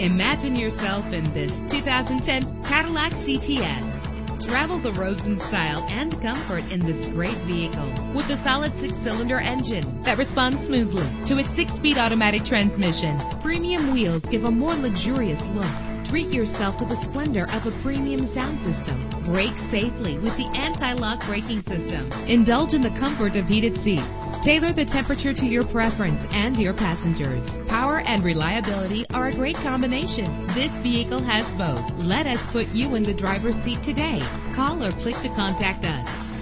Imagine yourself in this 2010 Cadillac CTS. Travel the roads in style and comfort in this great vehicle with a solid six-cylinder engine that responds smoothly to its six-speed automatic transmission. Premium wheels give a more luxurious look. Treat yourself to the splendor of a premium sound system. Brake safely with the anti-lock braking system. Indulge in the comfort of heated seats. Tailor the temperature to your preference and your passengers. Power and reliability are a great combination. This vehicle has both. Let us put you in the driver's seat today. Call or click to contact us.